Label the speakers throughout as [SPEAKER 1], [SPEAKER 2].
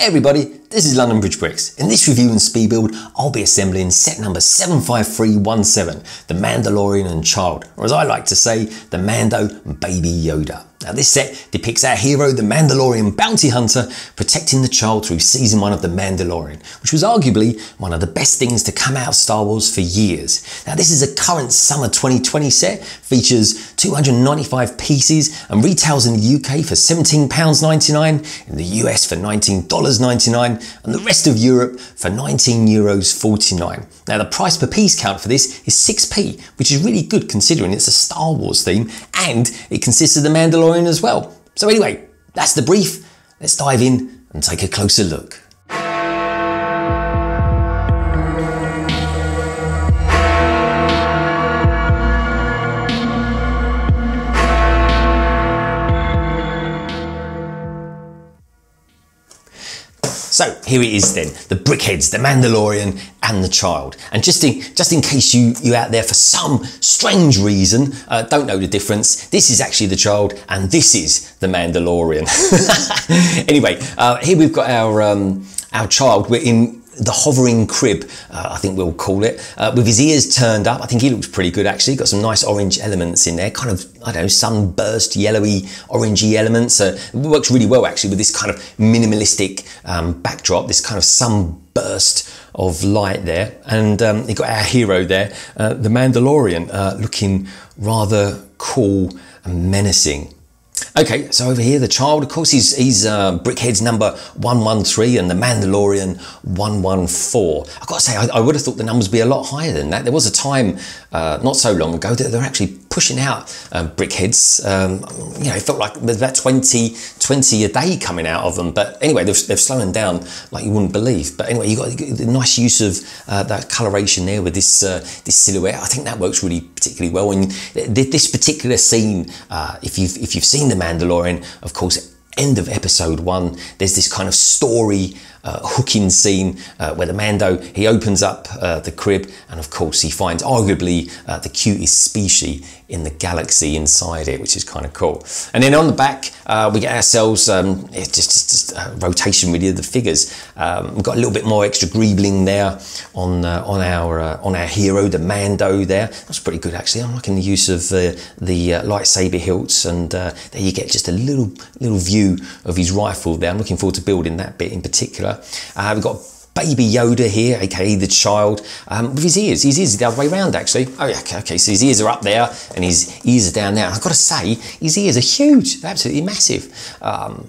[SPEAKER 1] Hey everybody, this is London Bridge Bricks. In this review and speed build, I'll be assembling set number 75317, the Mandalorian and Child, or as I like to say, the Mando Baby Yoda. Now this set depicts our hero, the Mandalorian bounty hunter, protecting the child through season one of The Mandalorian, which was arguably one of the best things to come out of Star Wars for years. Now this is a current summer 2020 set, features 295 pieces and retails in the UK for £17.99, in the US for $19.99 and the rest of Europe for 19 euros 49. Now the price per piece count for this is 6p, which is really good considering it's a Star Wars theme and it consists of the Mandalorian as well. So anyway, that's the brief. Let's dive in and take a closer look. So here it is then, the Brickheadz, the Mandalorian and the Child. And just in, just in case you, you out there for some strange reason uh, don't know the difference, this is actually the Child and this is the Mandalorian. anyway, uh, here we've got our, um, our Child. We're in the hovering crib, uh, I think we'll call it, uh, with his ears turned up. I think he looks pretty good actually. Got some nice orange elements in there, kind of, I don't know, sunburst, yellowy, orangey elements. So Uh, works really well actually with this kind of minimalistic um, backdrop, this kind of sunburst of light there. And um, you got our hero there, uh, the Mandalorian, uh, looking rather cool and menacing. Okay, so over here, the child, of course, he's, he's uh, Brickhead's number 113 and the Mandalorian 114. I've got to say, I, I, would have thought the numbers would be a lot higher than that. There was a time uh, not so long ago that they're actually pushing out uh, Brickheadz. Um, you know, it felt like there's about 20, 20 a day coming out of them. But anyway, they're, they're slowing down like you wouldn't believe. But anyway, you got the nice use of uh, that coloration there with this, uh, this silhouette. I think that works really particularly well. And this particular scene, uh, if, you've, if you've seen the Mandalorian, of course, end of episode one, there's this kind of story uh, hooking scene uh, where the Mando, he opens up uh, the crib and of course he finds arguably uh, the cutest species in the galaxy inside it, which is kind of cool. And then on the back, uh, we get ourselves, um, it's just, just a rotation really of the figures. Um, we've got a little bit more extra greebling there on on our on our hero, the Mando there. That's pretty good actually. I'm liking the use of the lightsaber hilts and there you get just a little little view of his rifle there. I'm looking forward to building that bit in particular. Uh, we've got baby Yoda here, aka the child, um, with his ears. His ears are the other way around, actually. Oh, yeah, okay, okay, so his ears are up there and his ears are down there. I've got to say, his ears are huge, They're absolutely massive. Um,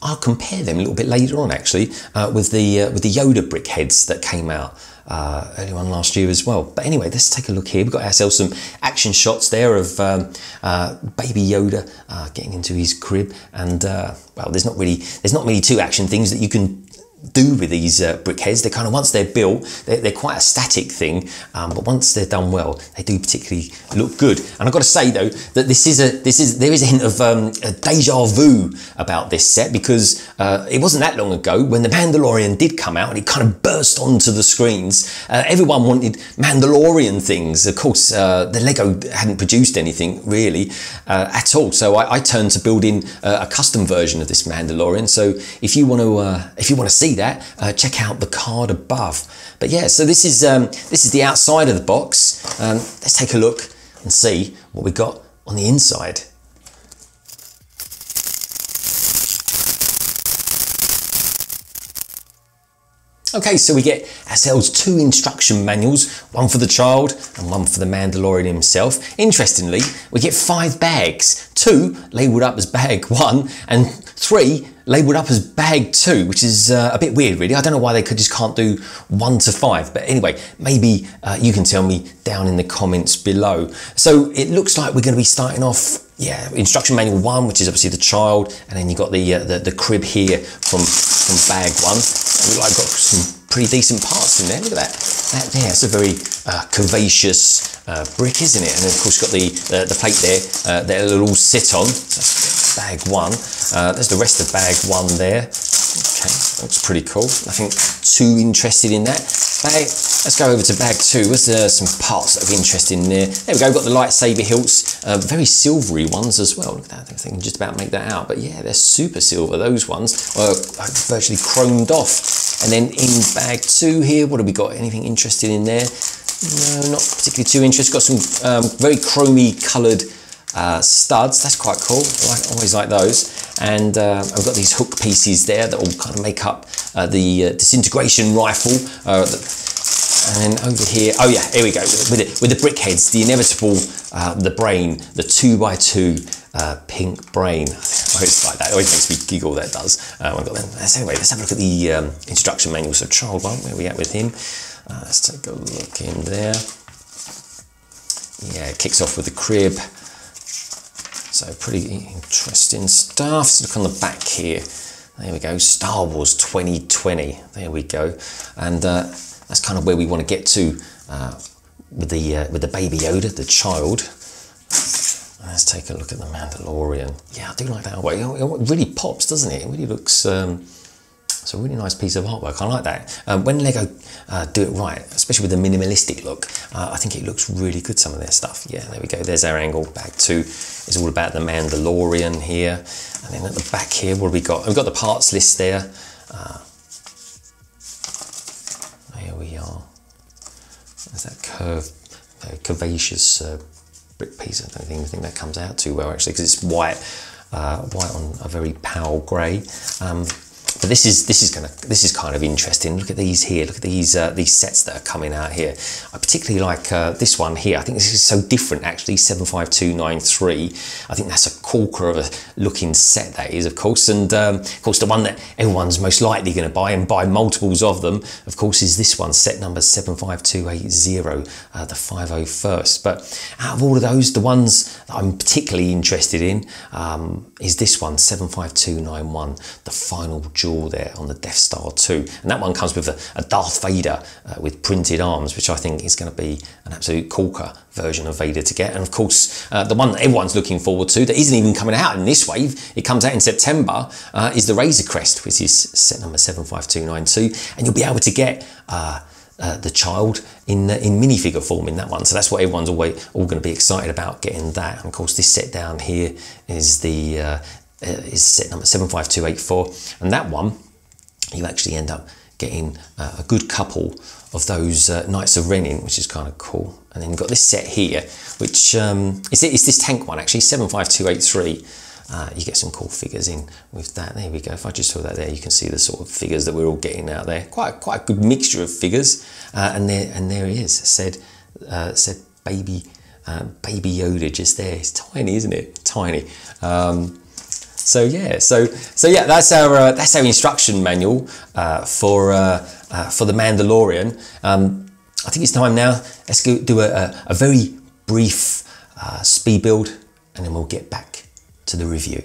[SPEAKER 1] I'll compare them a little bit later on, actually, uh, with the uh, with the Yoda Brickheadz that came out uh, on last year as well. But anyway, let's take a look here. We've got ourselves some action shots there of um, uh, baby Yoda uh, getting into his crib, and uh, well, there's not really there's not really two action things that you can do with these uh, Brickheadz. They're kind of once they're built, they're, they're quite a static thing, um, but once they're done well, they do particularly look good. And I've got to say though that this is a this is there is a hint of um, a deja vu about this set because uh, it wasn't that long ago when the Mandalorian did come out and it kind of burst onto the screens. Uh, everyone wanted Mandalorian things. Of course, uh, the Lego hadn't produced anything really uh, at all, so I, I, turned to building uh, a custom version of this Mandalorian. So if you want to if you want to see see that, uh, check out the card above. But yeah, so this is, um, this is the outside of the box. Um, let's take a look and see what we got on the inside. Okay, so we get ourselves two instruction manuals, one for the child and one for the Mandalorian himself. Interestingly, we get five bags, two labelled up as bag one and three labelled up as bag two, which is uh, a bit weird really. I don't know why they could just can't do one to five, but anyway, maybe uh, you can tell me down in the comments below. So it looks like we're going to be starting off yeah, instruction manual one, which is obviously the child, and then you've got the, uh, the, the crib here from from bag one. Like got some pretty decent parts in there. Look at that, that there. It's a very uh, curvaceous uh, brick, isn't it? And of course, got the uh, the plate there uh, that it'll all sit on. That's bag one. Uh, there's the rest of bag one there. Okay, looks pretty cool. Nothing too interested in that. bag, let's go over to bag two. Was there some parts that are interesting there? There we go, got the lightsaber hilts, uh, very silvery ones as well. Look at that, I think I can just about make that out. But yeah, they're super silver, those ones. are virtually chromed off. And then in bag two here, what have we got? Anything interesting in there? No, not particularly too interested. Got some um, very chromy coloured uh, studs. That's quite cool. I always like those. And uh, I've got these hook pieces there that all kind of make up uh, the uh, disintegration rifle. Uh, and over here, oh yeah, here we go. With it, with the brick heads, the inevitable, uh, the brain, the two by two pink brain. I always like that. It always makes me giggle. That does. I've got them. anyway, let's have a look at the um, instruction manual. So child one, where we at with him? let's take a look in there. Yeah, it kicks off with the crib. So pretty interesting stuff. Let's look on the back here. There we go, Star Wars 2020. There we go. And uh, that's kind of where we want to get to uh, with the uh, with the baby Yoda, the child. Let's take a look at the Mandalorian. Yeah, I do like that It really pops, doesn't it? It really looks um, it's a really nice piece of artwork. I like that. Um, when Lego uh, do it right, especially with the minimalistic look, uh, I think it looks really good, some of their stuff. Yeah, there we go. There's our angle. Back to is all about the Mandalorian here. And then at the back here, what have we got? We've got the parts list there. Uh, here we are. There's that curve, curvaceous uh, brick piece. I don't think, think that comes out too well actually because it's white, uh, white on a very pale grey. Um, but this is this is gonna this is kind of interesting. Look at these here. Look at these uh, these sets that are coming out here. I particularly like uh, this one here. I think this is so different actually. Seven five two nine three. I think that's a corker of a looking set that is, of course. And um, of course, the one that everyone's most likely going to buy and buy multiples of them, of course, is this one. Set number seven five two eight zero, uh, the five oh first. But out of all of those, the ones that I'm particularly interested in um, is this one, seven five two nine one, the final duel duel there on the Death Star 2. And that one comes with a, a Darth Vader uh, with printed arms, which I think is going to be an absolute corker version of Vader to get. And of course, uh, the one that everyone's looking forward to, that isn't even coming out in this wave, it comes out in September, uh, is the Razor Crest, which is set number 75292. And you'll be able to get uh, uh, the child in in minifigure form in that one. So that's what everyone's always all going to be excited about getting that. And of course, this set down here is the uh, uh, is set number 75284 and that one you actually end up getting uh, a good couple of those uh, Knights of Ren in, which is kind of cool. And then you've got this set here, which um, is, is this tank one actually, 75283. Uh, you get some cool figures in with that. There we go. If I just saw that there, you can see the sort of figures that we're all getting out there. Quite quite a good mixture of figures. Uh, and there and there he is. Said uh, said baby uh, baby Yoda just there. It's tiny, isn't it? Tiny. Um, so yeah, so so yeah, that's our uh, that's our instruction manual uh, for uh, uh for the Mandalorian. Um, I think it's time now. Let's go do a, a very brief uh, speed build, and then we'll get back to the review.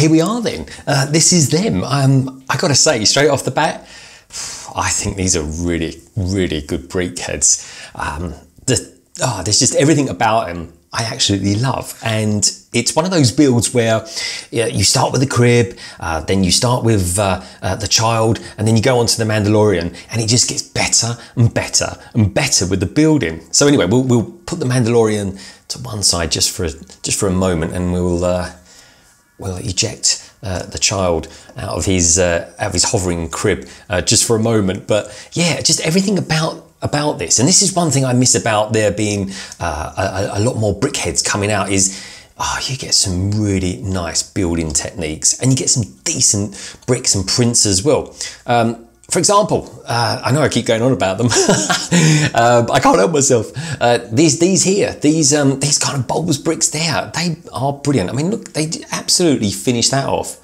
[SPEAKER 1] Here we are then. Uh, this is them. Um, I gotta say, straight off the bat, I think these are really, really good Brickheadz. Um, the, oh, there's just everything about them I absolutely love. And it's one of those builds where you start with the crib, uh, then you start with uh, uh, the child, and then you go on to the Mandalorian, and it just gets better and better and better with the building. So anyway, we'll, we'll put the Mandalorian to one side just for a, just for a moment, and we'll we'll eject uh, the child out of his uh, out of his hovering crib uh, just for a moment. But yeah, just everything about about this, and this is one thing I miss about there being uh, a, a, lot more Brickheadz coming out is. Oh, you get some really nice building techniques and you get some decent bricks and prints as well. Um, for example, uh, I know I keep going on about them, uh, I can't help myself. Uh, these these here, these um, these kind of bulbous bricks there, they are brilliant. I mean, look, they absolutely finish that off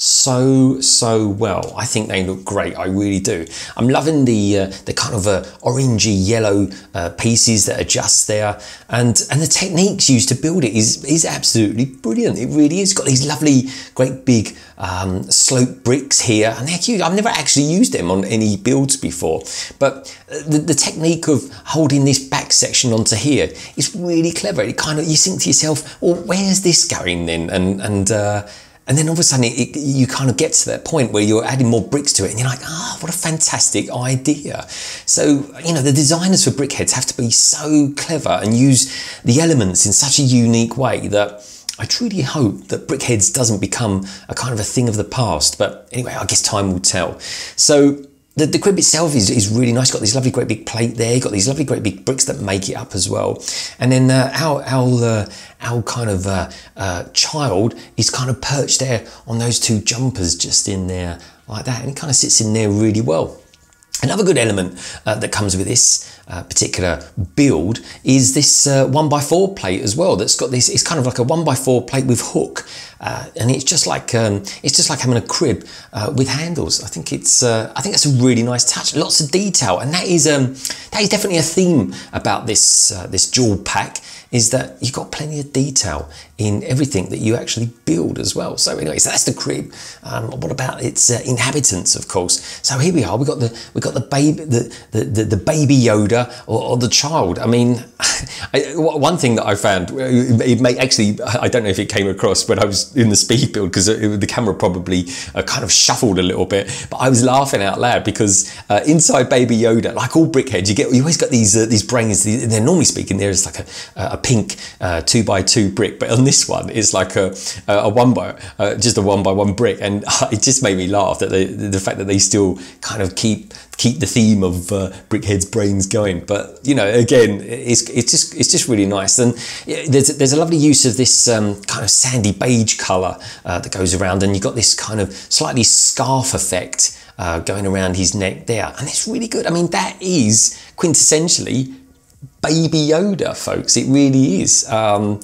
[SPEAKER 1] so so well. I think they look great. I really do. I'm loving the uh, the kind of uh, orangey yellow uh, pieces that are just there. And and the techniques used to build it is is absolutely brilliant. It really is. Got these lovely great big um, slope bricks here. And they're cute i've never actually used them on any builds before. But uh, the, the technique of holding this back section onto here is really clever. It kind of you think to yourself well where's this going then? And and uh, and then all of a sudden, it, it, you kind of get to that point where you're adding more bricks to it, and you're like, ah, oh, what a fantastic idea. So, you know, the designers for Brickheadz have to be so clever and use the elements in such a unique way that I truly hope that Brickheadz doesn't become a kind of a thing of the past. But anyway, I guess time will tell. So, the, the crib itself is, is really nice. Got this lovely great big plate there. Got these lovely great big bricks that make it up as well. And then uh, our our uh, our kind of uh, uh, child is kind of perched there on those two jumpers just in there like that, and it kind of sits in there really well. Another good element uh, that comes with this uh, particular build is this uh, one by four plate as well. That's got this. It's kind of like a one by four plate with hook, uh, and it's just like um, it's just like having a crib uh, with handles. I think it's uh, I think that's a really nice touch. Lots of detail, and that is um, that is definitely a theme about this this dual pack is that you've got plenty of detail in everything that you actually build as well. So anyway, so that's the crib. Um, what about its uh, inhabitants, of course? So here we are. We got the we got the baby the the, the, the baby Yoda or, or, the child. I mean, I, one thing that I found it may actually I don't know if it came across when I was in the speed build because the camera probably uh, kind of shuffled a little bit, but I was laughing out loud because uh, inside baby Yoda, like all Brickheadz, you get you always got these uh, these brains. They're normally speaking there is like a, a pink uh, two by two brick, but on this one is like a, a one by uh, just a one by one brick, and it just made me laugh that they, the fact that they still kind of keep keep the theme of uh, Brickheadz brains going. But you know, again, it's it's just it's just really nice, and there's there's a lovely use of this um, kind of sandy beige color uh, that goes around, and you've got this kind of slightly scarf effect. Uh, going around his neck there, and it's really good. I mean, that is quintessentially Baby Yoda, folks. It really is. Um,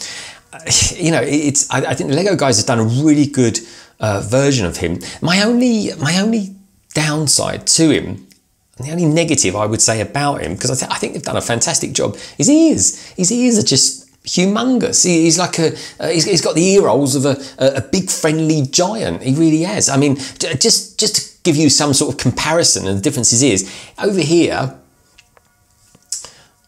[SPEAKER 1] you know, it's. I, I, think the Lego guys have done a really good uh, version of him. My only, my only downside to him, the only negative I would say about him, because I, th I, think they've done a fantastic job, is is. His ears are just humongous. He, he's like a. Uh, he's, he's got the ear rolls of a, a, a big friendly giant. He really has. I mean, just just to give you some sort of comparison, and the differences is over here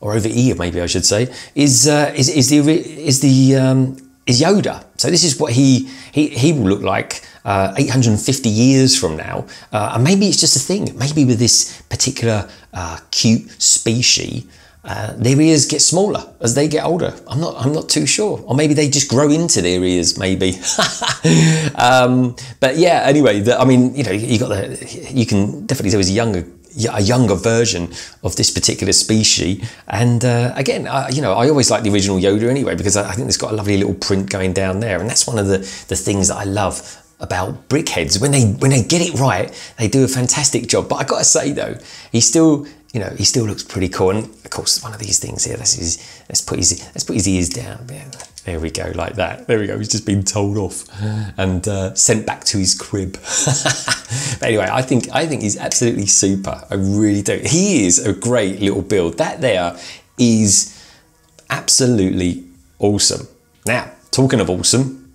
[SPEAKER 1] or over here maybe I should say, is uh, is, is the is the um, is Yoda. So this is what he he, he will look like uh, 850 years from now, uh, and maybe it's just a thing. Maybe with this particular uh, cute species. Uh, their ears get smaller as they get older. I'm not. I'm not too sure. Or maybe they just grow into their ears. Maybe. um, but yeah. Anyway, the, I mean, you know, you got the. You can definitely tell he's a younger a younger version of this particular species. And uh, again, uh, you know, I always like the original Yoda anyway because I, think it's got a lovely little print going down there, and that's one of the the things that I love about Brickheadz. When they when they get it right they do a fantastic job. But i gotta say though he still you know he still looks pretty cool and of course one of these things here. Let's, let's put his let's put his ears down there we go, like that. There we go. He's just been told off and uh, sent back to his crib. but anyway, I think I think he's absolutely super. I really do. He is a great little build. That there is absolutely awesome. Now, talking of awesome,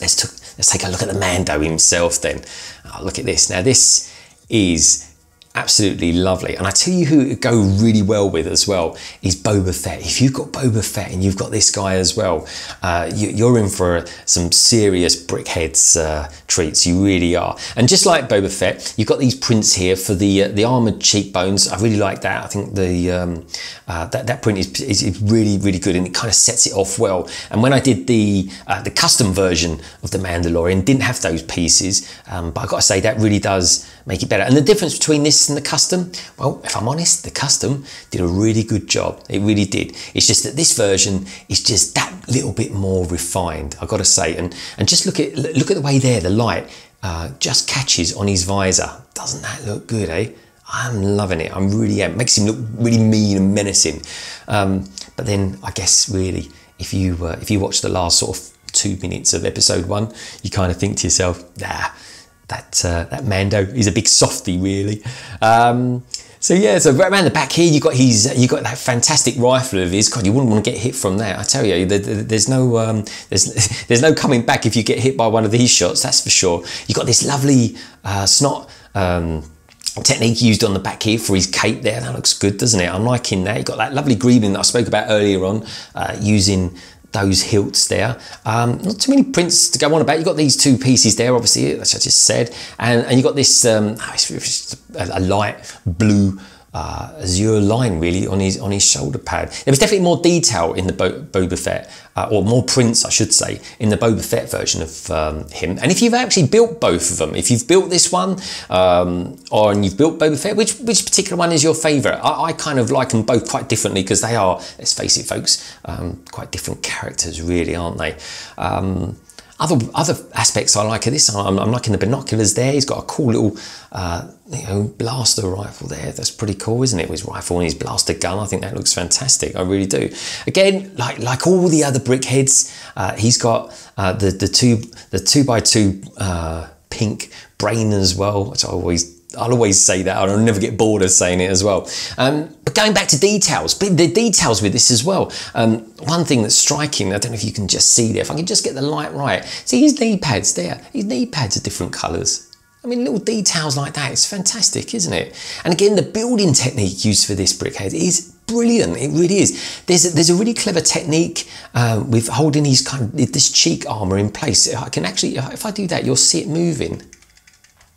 [SPEAKER 1] let's let's take a look at the Mando himself then. Oh, look at this. Now this is absolutely lovely. And I tell you who it go really well with as well is Boba Fett. If you've got Boba Fett and you've got this guy as well, uh, you, are in for some serious Brickheadz uh, treats. You really are. And just like Boba Fett, you've got these prints here for the uh, the armored cheekbones. I really like that. I think the um, uh, that that print is, is really really good and it kind of sets it off well. And when I did the uh, the custom version of the Mandalorian, didn't have those pieces, um, but I got to say that really does make it better. And the difference between this and the custom, well, if I'm honest, the custom did a really good job. It really did. It's just that this version is just that little bit more refined. I've got to say, and and just look at look at the way there, the light uh, just catches on his visor. Doesn't that look good, eh? I'm loving it. I'm really yeah, makes him look really mean and menacing. Um, but then I guess really, if you uh, if you watch the last sort of two minutes of episode one, you kind of think to yourself, nah that uh, that Mando. He's a big softy, really. Um, so yeah, so right around the back here, you got he's you got that fantastic rifle of his. God, you wouldn't want to get hit from that. I tell you, there's no um, there's there's no coming back if you get hit by one of these shots. That's for sure. You got this lovely uh, snot. Um, technique used on the back here for his cape there that looks good doesn't it i'm liking that you got that lovely greebling that i spoke about earlier on uh, using those hilts there. Um, not too many prints to go on about. You've got these two pieces there, obviously, as I just said, and, and you've got this um, a light blue uh, azure line really on his on his shoulder pad. There was definitely more detail in the Bo Boba Fett, uh, or more prints, I should say, in the Boba Fett version of um, him. And if you've actually built both of them, if you've built this one, um, or and you've built Boba Fett, which which particular one is your favourite? I, I, kind of like them both quite differently because they are, let's face it, folks, um, quite different characters, really, aren't they? Other other aspects I like of this, I'm, I'm, liking the binoculars there. He's got a cool little uh, you know blaster rifle there. That's pretty cool, isn't it? With his rifle and his blaster gun, I think that looks fantastic. I really do. Again, like like all the other Brickheadz, uh, he's got uh, the the two the two by two uh, pink brain as well, which I always I'll always say that. I'll never get bored of saying it as well. Um, but going back to details, the details with this as well. Um, one thing that's striking, I don't know if you can just see there, if I can just get the light right. See his knee pads there. His knee pads are different colours. I mean, little details like that, it's fantastic, isn't it? And again, the building technique used for this brickhead is brilliant. It really is. There's a, there's a really clever technique uh, with holding these kind of, this cheek armour in place. I can actually, if I do that, you'll see it moving.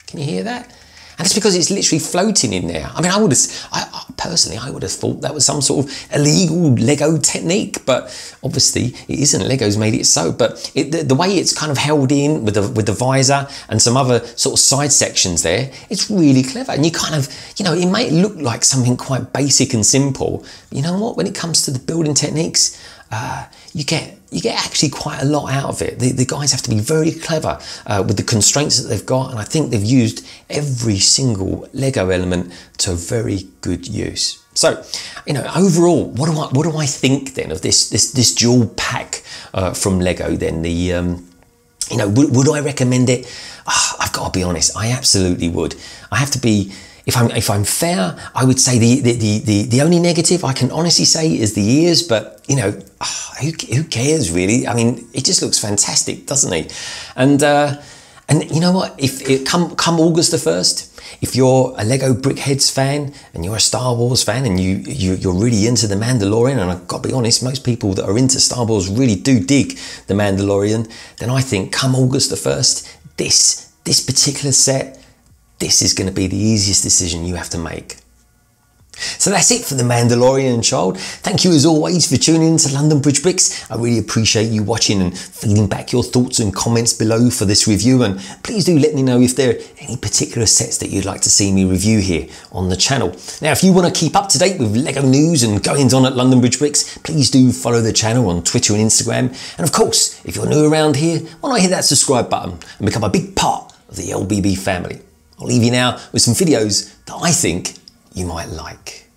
[SPEAKER 1] Can you hear that? And it's because it's literally floating in there. I mean, I would have, I, personally, I would have thought that was some sort of illegal Lego technique, but obviously it isn't. Lego's made it so. But it, the, the, way it's kind of held in with the, with the visor and some other sort of side sections there, it's really clever. And you kind of, you know, it may look like something quite basic and simple. You know what? When it comes to the building techniques, uh, you get you get actually quite a lot out of it. The, the guys have to be very clever uh, with the constraints that they've got, and I think they've used every single Lego element to very good use. So, you know, overall, what do I what do I think then of this this this dual pack uh, from Lego? Then the um, you know, would, would I recommend it? Oh, I've got to be honest, I absolutely would. I have to be if I'm if I'm fair, I would say the the, the, the only negative I can honestly say is the ears, but you know, oh, who, who cares really? I mean, it just looks fantastic, doesn't it? And uh, and you know what? If it come come August the first, if you're a Lego Brickheadz fan and you're a Star Wars fan and you, you you're really into the Mandalorian, and I've got to be honest, most people that are into Star Wars really do dig the Mandalorian, then I think come August the first, this this particular set this is going to be the easiest decision you have to make. So that's it for the Mandalorian child. Thank you as always for tuning in to London Bridge Bricks. I really appreciate you watching and feeding back your thoughts and comments below for this review. And please do let me know if there are any particular sets that you'd like to see me review here on the channel. Now, if you want to keep up to date with LEGO news and goings on at London Bridge Bricks, please do follow the channel on Twitter and Instagram. And of course, if you're new around here, why not hit that subscribe button and become a big part of the LBB family. I'll leave you now with some videos that I think you might like.